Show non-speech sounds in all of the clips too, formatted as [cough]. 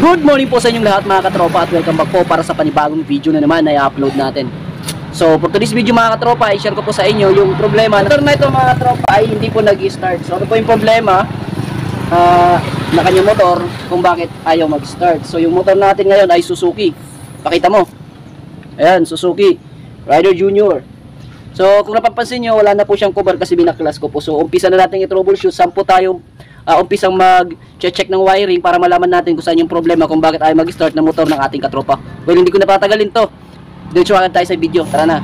Good morning po sa inyong lahat mga katropa at welcome back po para sa panibagong video na naman na i-upload natin. So for today's video mga katropa, i-share ko po sa inyo yung problema. Motor na ito mga katropa ay hindi po nag-start. So ano po yung problema uh, na kanyang motor kung bakit ayaw mag-start. So yung motor natin ngayon ay Suzuki. Pakita mo. Ayan, Suzuki Rider Junior. So kung napapansin nyo, wala na po siyang cover kasi binaklas ko po. So umpisa na natin i-troubleshoot. Sampo tayong uh, umpisang mag-check ng wiring para malaman natin kung saan yung problema kung bakit ayaw mag-start ng motor ng ating katropa. Well, hindi ko napatagalin to. Diretso agad tayo sa video. Tara na.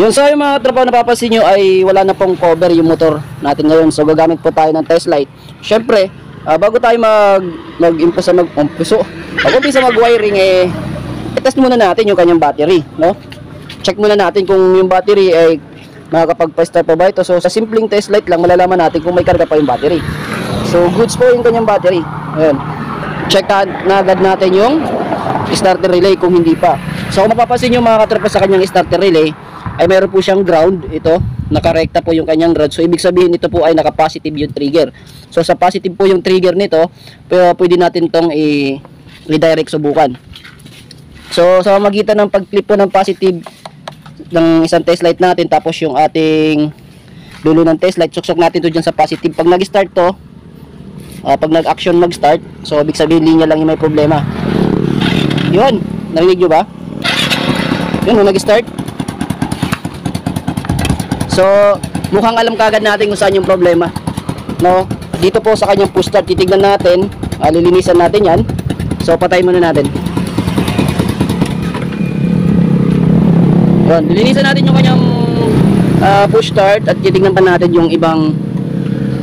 Yun so mga tropa napapansin nyo ay wala na pong cover yung motor natin ngayon. So gagamit po tayo ng test light. Syempre, uh, bago tayo mag mag-umpisa mag-umpiso, mag-umpisa mag-wiring eh i-test muna natin yung kanyang battery, no? Check muna natin kung yung battery ay makakapag-start pa ba ito. So sa simpleng test light lang malalaman natin kung may karga pa yung battery. So goods po yung kanyang battery. Ayun. Check na agad natin yung starter relay kung hindi pa. So kung mapapansin nyo mga katropa sa kanyang starter relay, ay meron po siyang ground ito nakarekta po yung kanyang ground so ibig sabihin ito po ay naka-positive yung trigger. So sa positive po yung trigger nito pero pwede natin tong i-redirect subukan. So sa magitan ng pag-clip po ng positive ng isang test light natin tapos yung ating dulo ng test light suksok natin to dyan sa positive. Pag nag-start to uh, pag nag-action mag-start so ibig sabihin linya lang yung may problema. Yun. Narinig nyo ba? Yun nag-start So, mukhang alam kagad natin kung saan yung problema. No? Dito po sa kanyang push start, titignan natin, uh, lilinisan natin yan. So, patay muna natin. Yun, lilinisan natin yung kanyang uh, push start at titignan pa natin yung ibang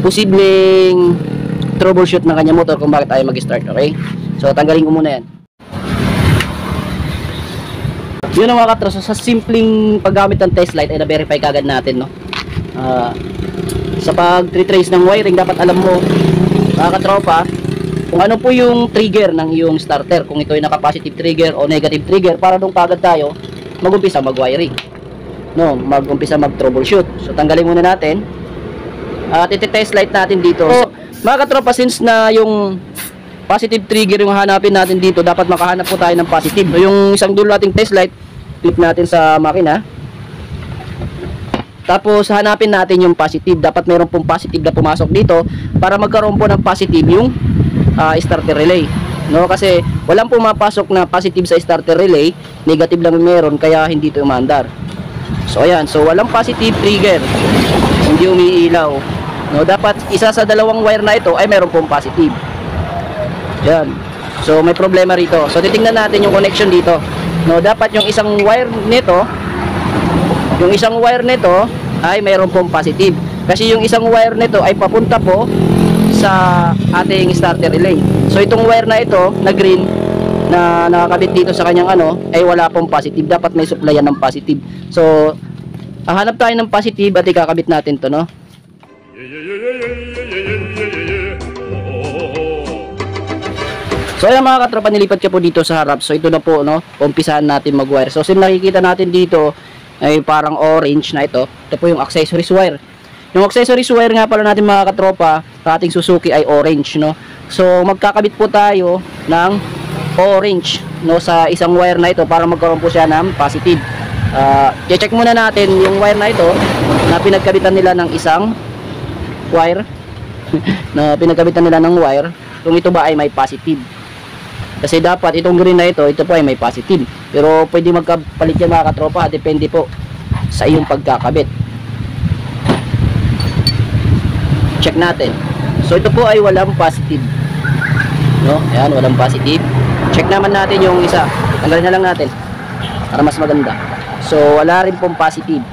posibleng troubleshoot ng kanyang motor kung bakit ayaw mag-start, okay? So, tanggalin ko muna yan. Yun ang mga katros, sa simpleng paggamit ng test light ay na-verify kagad natin, no? Uh, sa pag-trace ng wiring, dapat alam mo, mga katropa, kung ano po yung trigger ng iyong starter, kung ito ay naka-positive trigger o negative trigger, para nung kagad tayo, mag-umpisa mag-wiring. No, mag-umpisa mag-troubleshoot. So, tanggalin muna natin. At iti-test light natin dito. So, mga katropa, since na yung positive trigger yung hanapin natin dito, dapat makahanap po tayo ng positive. So, yung isang dulo nating test light, clip natin sa makina. Tapos hanapin natin yung positive. Dapat meron pong positive na pumasok dito para magkaroon po ng positive yung uh, starter relay. No kasi walang pumapasok na positive sa starter relay negative lang meron kaya hindi ito umandar. So ayan. So walang positive trigger. Hindi umiilaw. No dapat isa sa dalawang wire na ito ay meron pong positive. Yan so may problema rito. So titingnan natin yung connection dito no dapat yung isang wire nito yung isang wire nito ay mayroon pong positive. Kasi yung isang wire nito ay papunta po sa ating starter relay. So itong wire na ito na green na nakakabit dito sa kanyang ano ay wala pong positive. Dapat may supplyan ng positive. So hahanap tayo ng positive at ikakabit natin to no So ayan mga katropa, nilipat ka po dito sa harap. So ito na po, no, umpisahan natin mag-wire. So sin nakikita natin dito ay parang orange na ito. Ito po yung accessories wire. Yung accessories wire nga pala natin mga katropa, sa ating Suzuki ay orange, no. So magkakabit po tayo ng orange, no, sa isang wire na ito para magkaroon po siya ng positive. Uh, check muna natin yung wire na ito na pinagkabitan nila ng isang wire [laughs] na pinagkabitan nila ng wire kung ito ba ay may positive kasi dapat itong green na ito, ito po ay may positive. Pero pwede magkapalit yan mga katropa, depende po sa iyong pagkakabit. Check natin. So ito po ay walang positive. No? Ayan, walang positive. Check naman natin yung isa. Tanggalin na lang natin para mas maganda. So wala rin pong positive.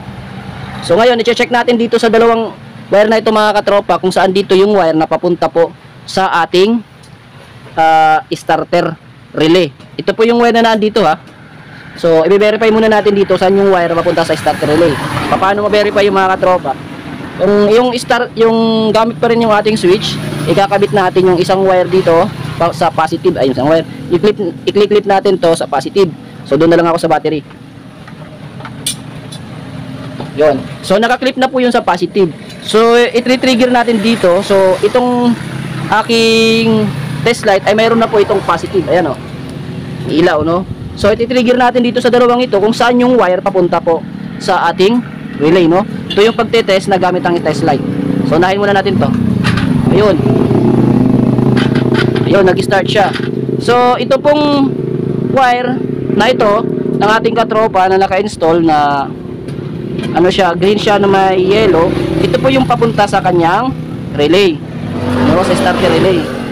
So ngayon, i-check natin dito sa dalawang wire na ito mga katropa kung saan dito yung wire na papunta po sa ating uh, starter relay. Ito po yung wire na nandito ha. So, i-verify muna natin dito saan yung wire papunta sa starter relay. Paano ma-verify yung mga katropa? Yung, yung, start, yung gamit pa rin yung ating switch, ikakabit natin yung isang wire dito sa positive. Ay, isang wire. I-clip, i-clip natin to sa positive. So, doon na lang ako sa battery. Yun. So, nakaklip na po yun sa positive. So, i-trigger natin dito. So, itong aking test light ay mayroon na po itong positive. Ayan o. Ilaw, no? So, iti-trigger natin dito sa dalawang ito kung saan yung wire papunta po sa ating relay, no? Ito yung pagtetest na gamit ang test light. So, unahin muna natin to. Ayun. Ayun, nag-start siya. So, ito pong wire na ito ng ating katropa na naka-install na ano siya, green siya na may yellow. Ito po yung papunta sa kanyang relay. No, sa starter relay.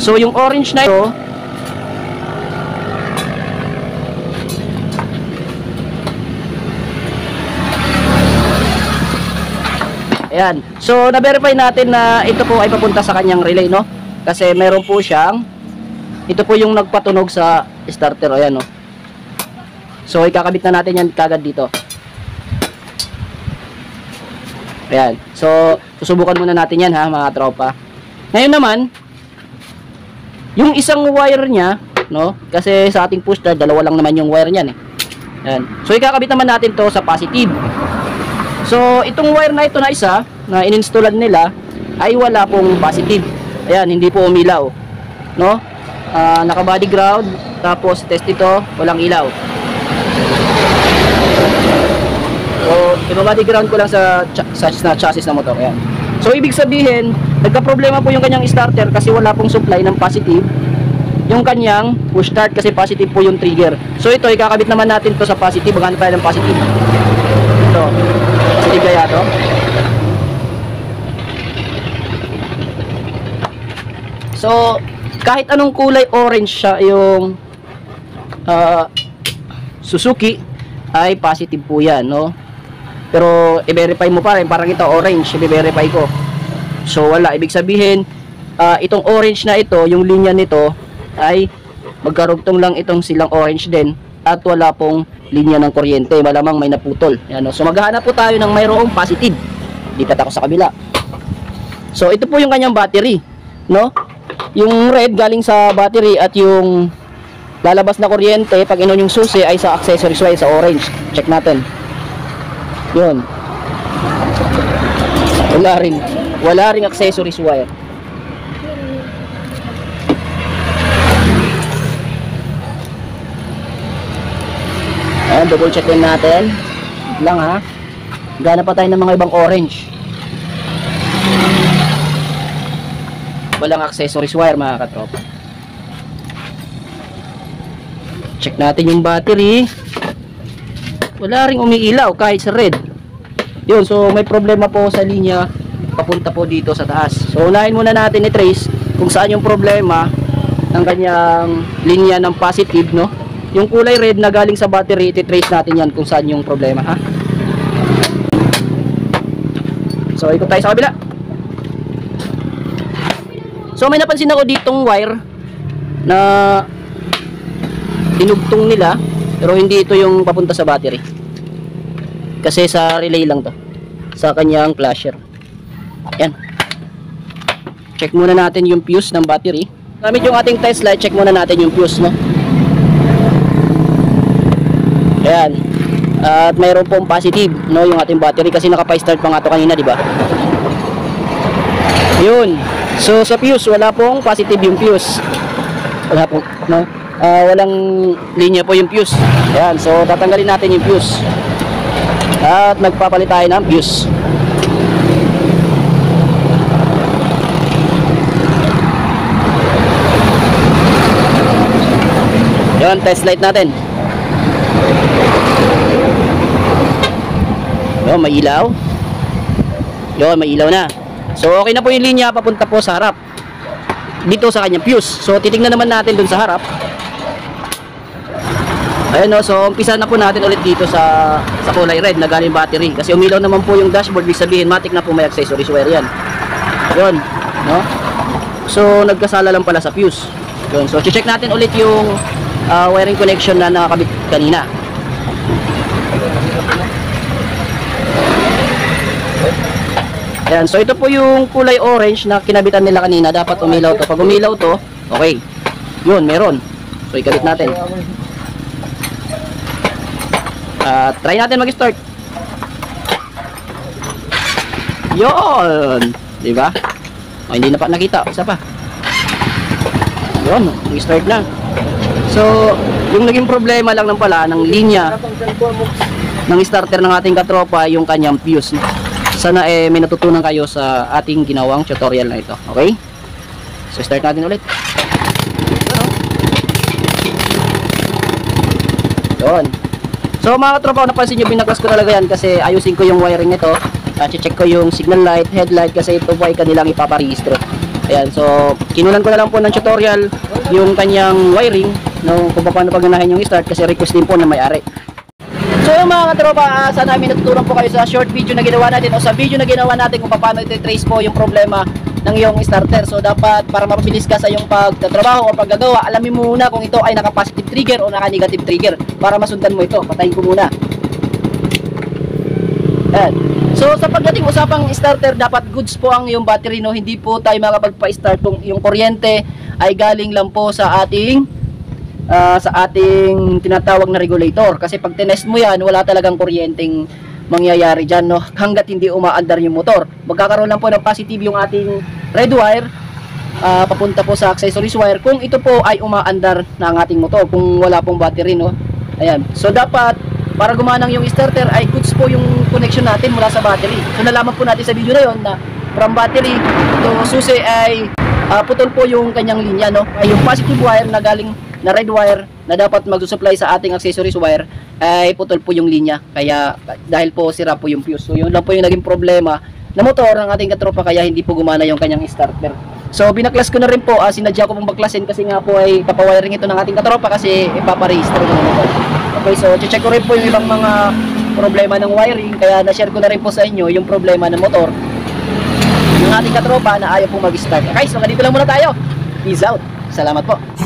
So, yung orange na ito, Ayan. So, na-verify natin na ito po ay papunta sa kanyang relay, no? Kasi meron po siyang ito po yung nagpatunog sa starter. Ayan, no? So, ikakabit na natin yan kagad dito. Ayan. So, susubukan muna natin yan, ha, mga tropa. Ngayon naman, yung isang wire niya, no? Kasi sa ating push dalawa lang naman yung wire niyan, eh. Ayan. So, ikakabit naman natin to sa positive. So, itong wire na ito na isa, na ininstallan nila, ay wala pong positive. Ayan, hindi po umilaw. No? Ah, naka body ground, tapos test ito, walang ilaw. So, ibabody ground ko lang sa, cha- sa, sa chassis ng motor. Ayan. So, ibig sabihin, nagka-problema po yung kanyang starter kasi wala pong supply ng positive. Yung kanyang push start kasi positive po yung trigger. So, ito, ikakabit naman natin to sa positive. Maghanap tayo ng positive. Ito. Positive kaya to. So, kahit anong kulay orange siya yung ah, Suzuki ay positive po yan, no? Pero i-verify mo pa rin, parang ito orange, i-verify ko. So wala, ibig sabihin, ah, itong orange na ito, yung linya nito ay magkarugtong lang itong silang orange din at wala pong linya ng kuryente, malamang may naputol. Yan, no? So maghahanap po tayo ng mayroong positive. Lipat ako sa kabila. So ito po yung kanyang battery, no? Yung red galing sa battery at yung lalabas na kuryente pag inon yung susi ay sa accessories wire sa orange. Check natin. Yun. Wala rin. Wala ring accessories wire. Ayan, double check din natin. Lang ha. Gana pa tayo ng mga ibang orange. Walang accessories wire mga katropa. Check natin yung battery. Wala ring umiilaw kahit sa red. Yun, so may problema po sa linya papunta po dito sa taas. So unahin muna natin i-trace kung saan yung problema ng kanyang linya ng positive, no? Yung kulay red na galing sa battery, iti-trace natin yan kung saan yung problema, ha? So ikot tayo sa kabila. So may napansin ako ditong wire na tinugtong nila pero hindi ito yung papunta sa battery kasi sa relay lang to. Sa kanyang flasher yan check muna natin yung fuse ng battery. Gamit yung ating test light check muna natin yung fuse no? Yan at mayroon pong positive no yung ating battery. Kasi naka start pa nga to kanina di ba? Yun. So sa fuse wala pong positive yung fuse. Wala pong no? Ah, walang linya po yung fuse. Ayan, so tatanggalin natin yung fuse. At nagpapalit tayo ng fuse. Yan, test light natin. Yun, may ilaw. Yun, may ilaw na. So, okay na po yung linya papunta po sa harap. Dito sa kanyang fuse. So, titingnan naman natin dun sa harap. Ayun no, so umpisa na po natin ulit dito sa sa kulay red na galing battery kasi umilaw naman po yung dashboard, ibig sabihin matik na po may accessories wire yan. Yun, no? So nagkasala lang pala sa fuse. Yun, so check natin ulit yung ah, wiring connection na nakakabit kanina. Ayan, so ito po yung kulay orange na kinabitan nila kanina. Dapat umilaw to. Pag umilaw to, okay. Yun, meron. So ikabit natin. Ah, try natin mag-start. Yon! Di ba? O, hindi na pa nakita. Isa pa. Yun, start na. So, yung naging problema lang ng pala ng linya ng starter ng ating katropa yung kanyang fuse. Sana eh may natutunan kayo sa ating ginawang tutorial na ito. Okay? So, start natin ulit. Yun. So mga katropa, napansin nyo, binaklas ko talaga yan kasi ayusin ko yung wiring nito. At check ko yung signal light, headlight kasi ito po ay kanilang ipaparehistro. Ayan, so kinulan ko na lang po ng tutorial yung kanyang wiring no, kung paano pagganahin yung start kasi request din po na may-ari. So mga katropa, uh, sana may natutunan po kayo sa short video na ginawa natin o sa video na ginawa natin kung paano iti-trace po yung problema ng iyong starter. So dapat para mapabilis ka sa iyong pagtatrabaho o paggagawa, alamin mo muna kung ito ay naka-positive trigger o naka-negative trigger para masundan mo ito. Patayin ko muna. Ayan. So sa pagdating usapang starter, dapat goods po ang iyong battery no. Hindi po tayo makapagpa-start kung yung kuryente ay galing lang po sa ating ah, sa ating tinatawag na regulator. Kasi pag tinest mo yan, wala talagang kuryenteng mangyayari dyan, no? Hanggat hindi umaandar yung motor. Magkakaroon lang po ng positive yung ating red wire ah, papunta po sa accessories wire. Kung ito po ay umaandar na ang ating motor kung wala pong battery no? Ayan. So dapat para gumanang yung starter ay goods po yung connection natin mula sa battery. So nalaman po natin sa video na yon na from battery to susi ay ah, putol po yung kanyang linya no? Ay yung positive wire na galing na red wire na dapat magsusupply sa ating accessories wire ay putol po yung linya kaya dahil po sira po yung fuse so yun lang po yung naging problema na motor ng ating katropa kaya hindi po gumana yung kanyang starter. So binaklas ko na rin po, uh, sinadya ko pong baklasin kasi nga po ay papawiring ito ng ating katropa kasi ipaparehistro ko na. Okay, so check ko rin po yung ibang mga problema ng wiring kaya na-share ko na rin po sa inyo yung problema ng motor ng ating katropa na ayaw pong mag-start. Okay, so ganito lang muna tayo. Peace out. Salamat po.